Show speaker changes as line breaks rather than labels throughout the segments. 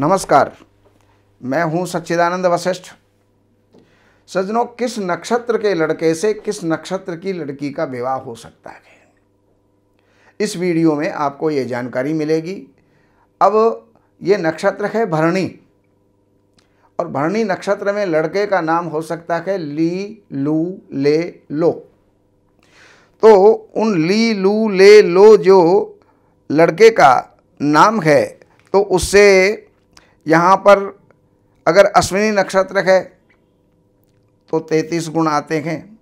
नमस्कार। मैं हूँ सच्चिदानंद वशिष्ठ। सज्जनों, किस नक्षत्र के लड़के से किस नक्षत्र की लड़की का विवाह हो सकता है? इस वीडियो में आपको ये जानकारी मिलेगी। अब ये नक्षत्र है भरणी। और भरणी नक्षत्र में लड़के का नाम हो सकता है ली, लू, ले, लो। तो उन ली, लू, ले, लो जो लड़के का नाम है तो उससे यहाँ पर अगर अश्विनी नक्षत्र है तो तैंतीस गुण आते हैं।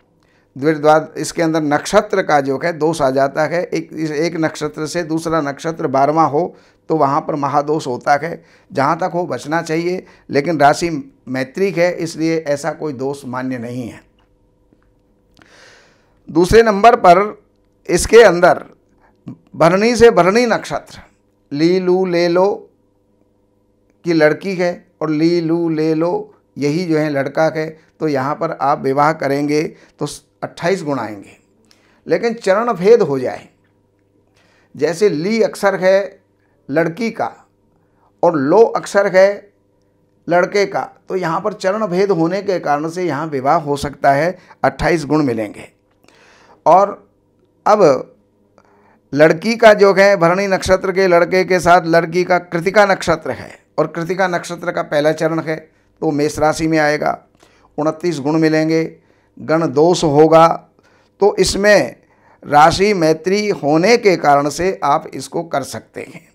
द्विर्द्वाद, इसके अंदर नक्षत्र का जो है, दोष आ जाता है। एक एक नक्षत्र से दूसरा नक्षत्र बारहवां हो तो वहाँ पर महादोष होता है। जहाँ तक हो, बचना चाहिए, लेकिन राशि मैत्रिक है, इसलिए ऐसा कोई दोष मान्य नहीं है। दूसरे नंबर पर, इसके अंदर भरणी से भरणी नक्षत्र ली लू ले लो की लड़की है और ली, लू, ले, लो, यही जो है लड़का है तो यहाँ पर आप विवाह करेंगे तो 28 गुण आएँगे। लेकिन चरण भेद हो जाए। जैसे ली अक्षर है लड़की का और लो अक्षर है लड़के का तो यहाँ पर चरण भेद होने के कारण से यहाँ विवाह हो सकता है 28 गुण मिलेंगे। और अब लड़की का जो है भरणी नक्षत्र के लड़के के साथ लड़की का कृतिका नक्षत्र है। और कृतिका नक्षत्र का पहला चरण है तो मेष राशि में आएगा। उनतीस गुण मिलेंगे, गण दोष होगा। तो इसमें राशि मैत्री होने के कारण से आप इसको कर सकते हैं।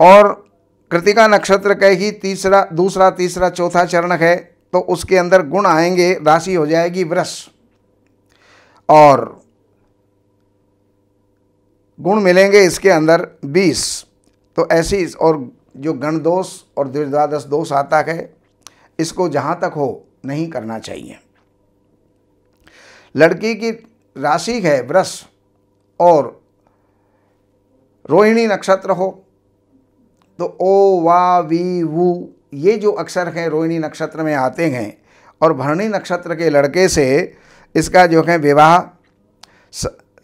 और कृतिका नक्षत्र का ही तीसरा, दूसरा, तीसरा, चौथा चरण है तो उसके अंदर गुण आएँगे, राशि हो जाएगी वृष। और गुण मिलेंगे इसके अंदर बीस। तो ऐसी और जो गण दोष और द्विद्वादश दोष आता है, इसको जहाँ तक हो, नहीं करना चाहिए। लड़की की राशि है वृष और रोहिणी नक्षत्र हो तो ओ, वा, वी, वू, ये जो अक्षर हैं रोहिणी नक्षत्र में आते हैं, और भरणी नक्षत्र के लड़के से इसका जो है विवाह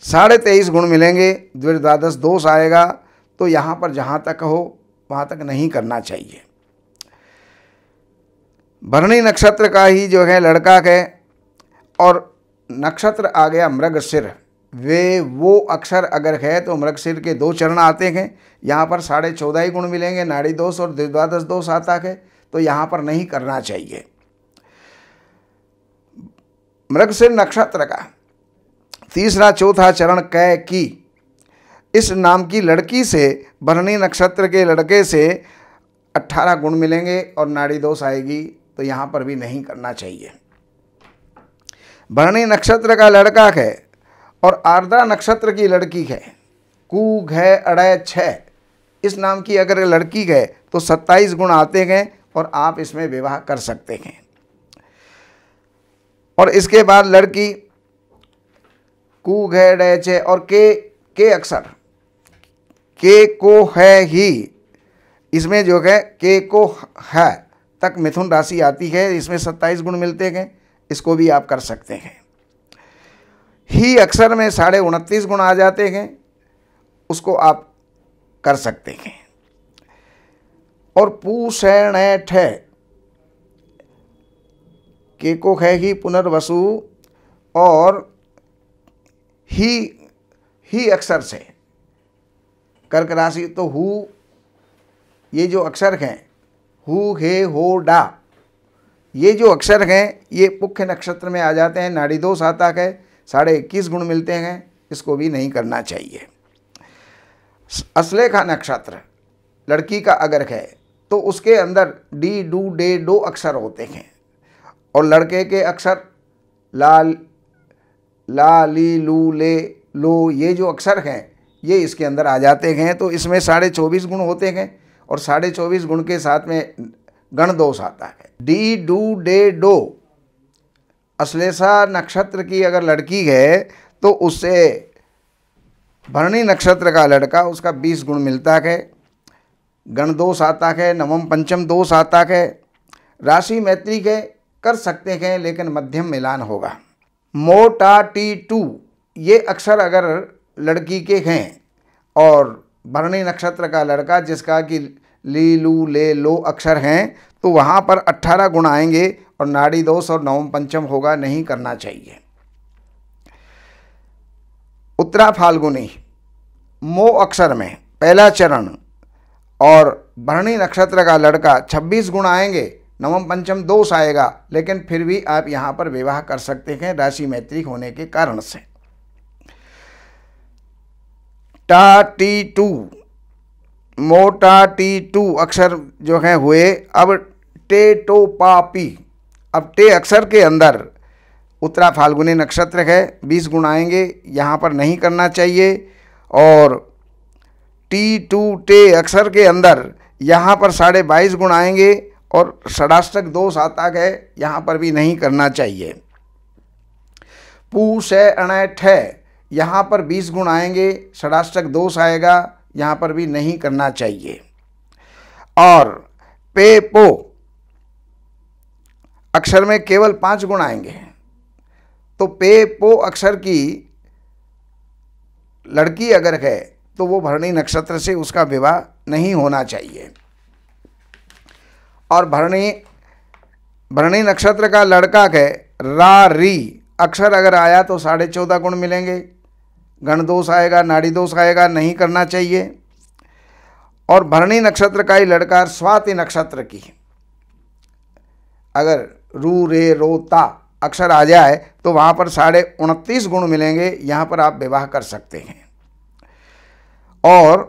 साढ़े तेईस गुण मिलेंगे, द्विद्वादश दोष आएगा तो यहाँ पर जहाँ तक हो, वहाँ तक नहीं करना चाहिए। भरणी नक्षत्र का ही जो है लड़का है और नक्षत्र आ गया मृग सिर। वे, वो अक्षर अगर है तो मृग सिर के दो चरण आते हैं। यहाँ पर साढ़े चौदह ही गुण मिलेंगे, नाड़ी दोष और द्विद्वादश दोष आता है तो यहाँ पर नहीं करना चाहिए। मृग सिर नक्षत्र का तीसरा चौथा चरण कै की। इस नाम की लड़की से भरणी नक्षत्र के लड़के से 18 गुण मिलेंगे और नाड़ी दोष आएगी तो यहाँ पर भी नहीं करना चाहिए। भरणी नक्षत्र का लड़का है और आर्द्रा नक्षत्र की लड़की है। कू घय अड़य छ। इस नाम की अगर लड़की है तो 27 गुण आते हैं और आप इसमें विवाह कर सकते हैं। और इसके बाद लड़की कू डय छ और के के अक्षर। के को है ही। इसमें जो है, के को है, तक मिथुन राशि आती है। इसमें सत्ताईस गुण मिलते हैं, इसको भी आप कर सकते हैं। ही अक्षर में साढ़े उनतीस गुण आ जाते हैं, उसको आप कर सकते हैं। और पूषण ठे के को है ही पुनर्वसु, और ही ही अक्षर से। कर्क राशि तो हु, ये जो अक्षर हैं, हु, हे, हो, डा, ये जो अक्षर हैं, ये मुख्य नक्षत्र में आ जाते हैं, नाड़ी दोष आता है, साढ़े इक्कीस गुण मिलते हैं, इसको भी नहीं करना चाहिए। असलेखा नक्षत्र, लड़की का अगर है तो उसके अंदर डी, डू, डे, डो अक्षर होते हैं, और लड़के के अक्षर, लाल, ला, ली, लू, ले, लो, ये जो अक्षर हैं ये इसके अंदर आ जाते हैं तो इसमें साढ़े चौबीस गुण होते हैं और साढ़े चौबीस गुण के साथ में गण दोष आता है। डी, डू, डे, डो। अश्लेषा नक्षत्र की अगर लड़की है तो उससे भरणी नक्षत्र का लड़का, उसका बीस गुण मिलता है। गण दोष आता है, नवम, पंचम दोष आता है। राशि मैत्री के कर सकते हैं, लेकिन मध्यम मिलान होगा। मोटा टी, टू ये अक्षर अगर लड़की के हैं और भरणी नक्षत्र का लड़का जिसका कि ली, लू, ले, लो अक्षर हैं तो वहाँ पर अट्ठारह गुण आएँगे और नाड़ी दोष और नवम पंचम होगा, नहीं करना चाहिए। उत्तरा फाल्गुनी, मो अक्षर में, पहला चरण, और भरणी नक्षत्र का लड़का 26 गुण आएँगे, नवम पंचम दोष आएगा, लेकिन फिर भी आप यहाँ पर विवाह कर सकते हैं, राशि मैत्री होने के कारण से। टा टी टू मोटा टी टू अक्षर जो हैं हुए। अब टे टो पा पी अब टे अक्षर के अंदर उत्तरा फाल्गुनी नक्षत्र है, बीस गुण आएँगे, यहाँ पर नहीं करना चाहिए। और टी टू टे अक्षर के अंदर यहाँ पर साढ़े बाईस गुण आएँगे और षडाष्टक दोष आता है, यहाँ पर भी नहीं करना चाहिए। पू से अणय ठे यहाँ पर बीस गुण आएँगे, षडाष्टक दोष आएगा, यहाँ पर भी नहीं करना चाहिए। और पे पो, अक्षर में केवल पाँच गुण आएँगे। तो पे पो अक्षर की लड़की अगर है तो वो भरणी नक्षत्र से उसका विवाह नहीं होना चाहिए। और भरणी भरणी नक्षत्र का लड़का के रा, री। अक्षर अगर आया तो साढ़े चौदह गुण मिलेंगे। गण दोष आएगा, नाड़ी दोष आएगा, नहीं करना चाहिए। और भरणी नक्षत्र का ही लड़का स्वाति नक्षत्र की अगर रू, रे, रो, ता अक्षर आ जाए तो वहाँ पर साढ़े उनतीस गुण मिलेंगे, यहाँ पर आप विवाह कर सकते हैं। और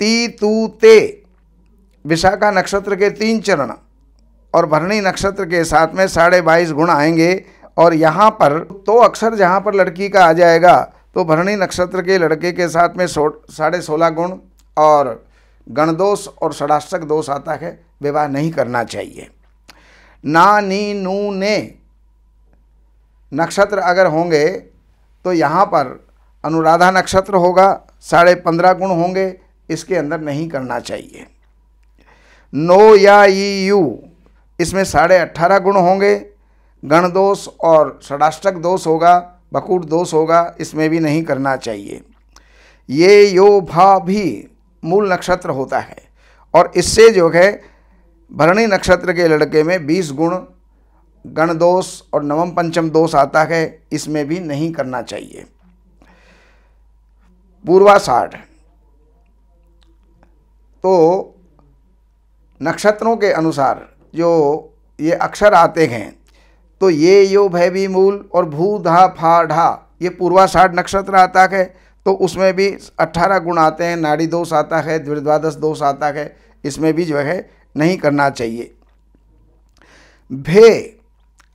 ती, तू, ते, विशाखा नक्षत्र के तीन चरण और भरणी नक्षत्र के साथ में साढ़े बाईस गुण आएँगे। और यहाँ पर तो अक्षर जहाँ पर लड़की का आ जाएगा तो भरणी नक्षत्र के लड़के के साथ में सो साढ़े सोलह गुण और गणदोष और षडाष्टक दोष आता है, विवाह नहीं करना चाहिए। ना नी नू ने नक्षत्र अगर होंगे तो यहाँ पर अनुराधा नक्षत्र होगा, साढ़े पंद्रह गुण होंगे, इसके अंदर नहीं करना चाहिए। नो या ई यू, इसमें साढ़े अट्ठारह गुण होंगे, गणदोष और षडाष्टक दोष होगा बकूट दोष होगा, इसमें भी नहीं करना चाहिए। ये यो भा भी मूल नक्षत्र होता है और इससे जो है, भरणी नक्षत्र के लड़के में बीस गुण गण दोष और नवम पंचम दोष आता है, इसमें भी नहीं करना चाहिए। पूर्वाषाढ़। तो नक्षत्रों के अनुसार जो ये अक्षर आते हैं तो ये यो भैवी मूल और भू धा फा ढा ये पूर्वाषाढ़ नक्षत्र आता है तो उसमें भी अट्ठारह गुण आते हैं, नाड़ी दोष आता है द्विद्वादश दोष आता है, इसमें भी जो है नहीं करना चाहिए। भे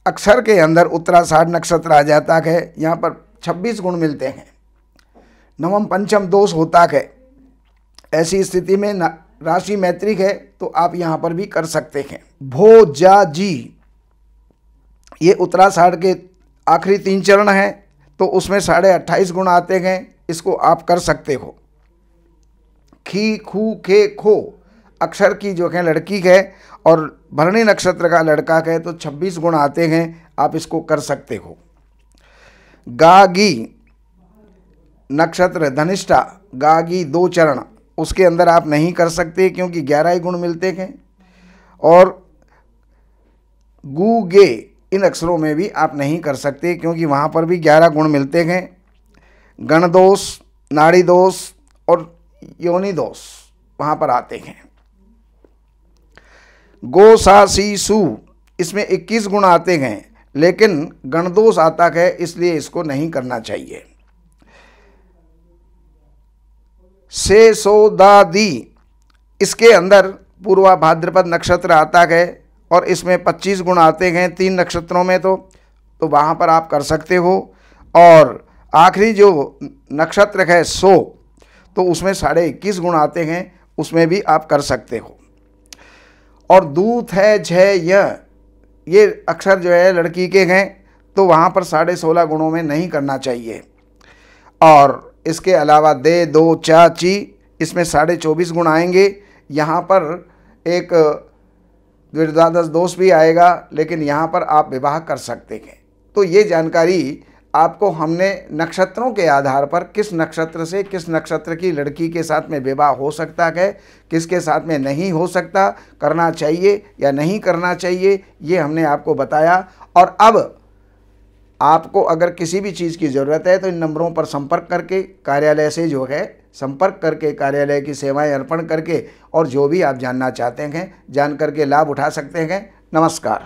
अक्षर के अंदर उत्तराषाढ़ नक्षत्र आ जाता है, यहाँ पर 26 गुण मिलते हैं। नवम पंचम दोष होता है, ऐसी स्थिति में राशि मैत्रिक है तो आप यहाँ पर भी कर सकते हैं। भो जा जी ये उत्तराषाढ़ के आखिरी तीन चरण हैं तो उसमें साढ़े अट्ठाईस गुण आते हैं, इसको आप कर सकते हो। खी, खू, खे, खो अक्षर की जो है लड़की है, और भरणी नक्षत्र का लड़का है तो 26 गुण आते हैं, आप इसको कर सकते हो। गागी नक्षत्र धनिष्ठा गागी दो चरण, उसके अंदर आप नहीं कर सकते, क्योंकि ग्यारह ही गुण मिलते हैं। और गु, गे इन अक्षरों में भी आप नहीं कर सकते, क्योंकि वहाँ पर भी ग्यारह गुण मिलते हैं। गण दोष नाड़ी दोष और योनि दोष वहाँ पर आते हैं। गो सा सी सु इसमें 21 गुण आते हैं, लेकिन गणदोष आता है, इसलिए इसको नहीं करना चाहिए। से सो दा दी इसके अंदर पूर्वा भाद्रपद नक्षत्र आता है और इसमें 25 गुण आते हैं तीन नक्षत्रों में तो तो वहाँ पर आप कर सकते हो। और आखिरी जो नक्षत्र है सो तो उसमें साढ़े इक्कीस गुण आते हैं, उसमें भी आप कर सकते हो। और दूत है झय य, ये अक्षर जो है लड़की के हैं तो वहाँ पर साढ़े सोलह गुणों में नहीं करना चाहिए। और इसके अलावा दे, दो, चा, ची, इसमें साढ़े चौबीस गुण आएँगे। यहाँ पर एक द्विदादश दोष भी आएगा, लेकिन यहाँ पर आप विवाह कर सकते हैं। तो ये जानकारी आपको हमने नक्षत्रों के आधार पर किस नक्षत्र से किस नक्षत्र की लड़की के साथ में विवाह हो सकता है, किसके साथ में नहीं हो सकता, करना चाहिए या नहीं करना चाहिए, ये हमने आपको बताया। और अब आपको अगर किसी भी चीज़ की ज़रूरत है तो इन नंबरों पर संपर्क करके, कार्यालय से जो है, संपर्क करके, कार्यालय की सेवाएँ अर्पण करके, और जो भी आप जानना चाहते हैं, जान करके लाभ उठा सकते हैं। नमस्कार।